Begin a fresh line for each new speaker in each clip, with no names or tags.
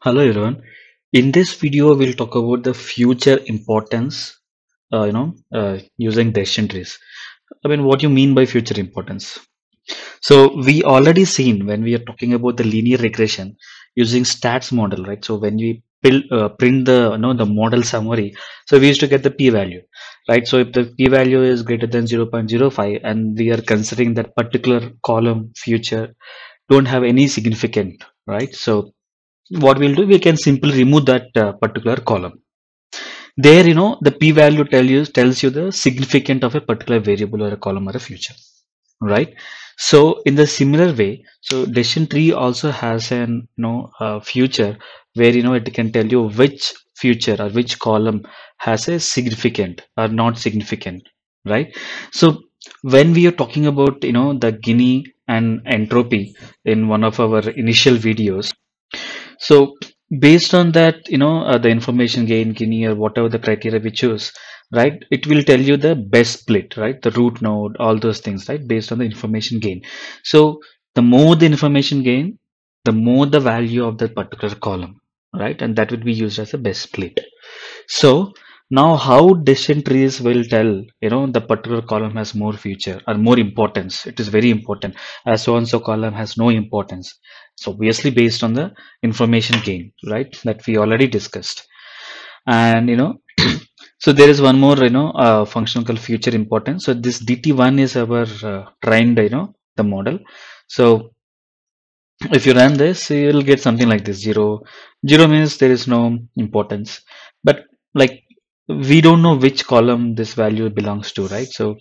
Hello everyone. In this video, we'll talk about the feature importance, uh, you know, uh, using decision trees. I mean, what you mean by feature importance? So we already seen when we are talking about the linear regression using stats model, right? So when we build, uh, print the, you know, the model summary, so we used to get the p-value, right? So if the p-value is greater than 0.05 and we are considering that particular column future don't have any significant, right? So what we'll do we can simply remove that uh, particular column. There you know the p-value tell you tells you the significant of a particular variable or a column or a future right? So in the similar way so decision tree also has an you know future where you know it can tell you which future or which column has a significant or not significant right? So when we are talking about you know the Gini and entropy in one of our initial videos so based on that, you know, uh, the information gain, Gini, or whatever the criteria we choose, right? It will tell you the best split, right? The root node, all those things, right? Based on the information gain. So the more the information gain, the more the value of that particular column, right? And that would be used as a best split. So now how decision trees will tell, you know, the particular column has more future or more importance. It is very important as so and so column has no importance. So obviously based on the information gain, right? That we already discussed. And, you know, so there is one more, you know, uh, called feature importance. So this DT1 is our uh, you know, the model. So if you run this, you will get something like this zero. Zero means there is no importance, but like we don't know which column this value belongs to, right? So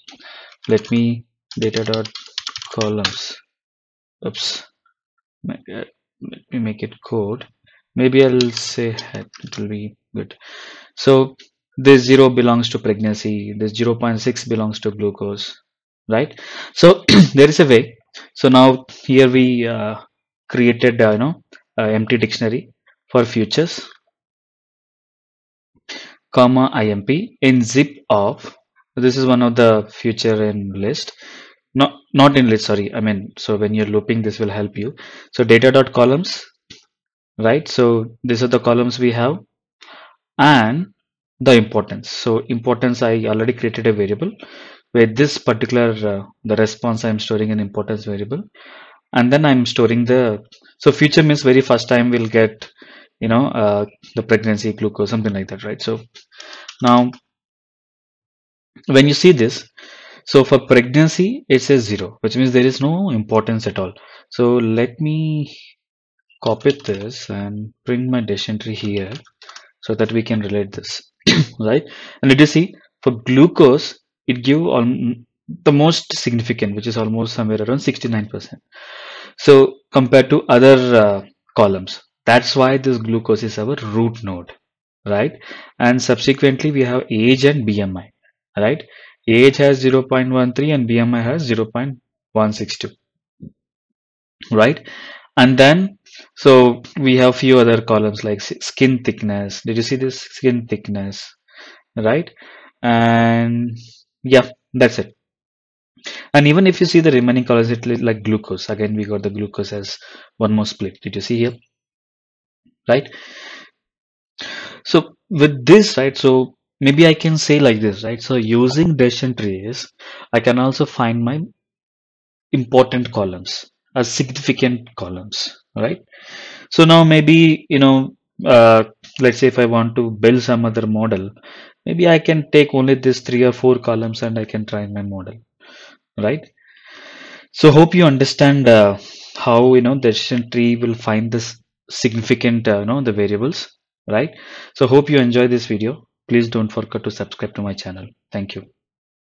let me data dot columns. Oops. Let me make it code. Maybe I'll say head. It will be good. So this zero belongs to pregnancy. This 0.6 belongs to glucose, right? So there is a way. So now here we uh, created, uh, you know, empty dictionary for futures comma imp in zip of this is one of the future in list not not in list sorry. I mean so when you're looping this will help you. So data dot columns right? So these are the columns we have. And the importance. So importance i already created a variable where this particular uh, the response i'm storing an importance variable. And then i'm storing the so future means very first time we'll get you know uh, the pregnancy glucose something like that right? So now when you see this so for pregnancy it says zero which means there is no importance at all so let me copy this and print my decision here so that we can relate this right and let us see for glucose it give on the most significant which is almost somewhere around 69 percent so compared to other uh, columns that's why this glucose is our root node, right? And subsequently we have age and BMI, right? Age has 0.13 and BMI has 0.162, right? And then, so we have few other columns like skin thickness. Did you see this skin thickness, right? And yeah, that's it. And even if you see the remaining colors, it like glucose. Again, we got the glucose as one more split. Did you see here? right so with this right so maybe i can say like this right? So using decision trees i can also find my important columns as significant columns right? So now maybe you know uh, let's say if i want to build some other model maybe i can take only this three or four columns and i can try my model right? So hope you understand uh, how you know decision tree will find this significant uh, you know the variables right? So hope you enjoy this video please don't forget to subscribe to my channel. Thank you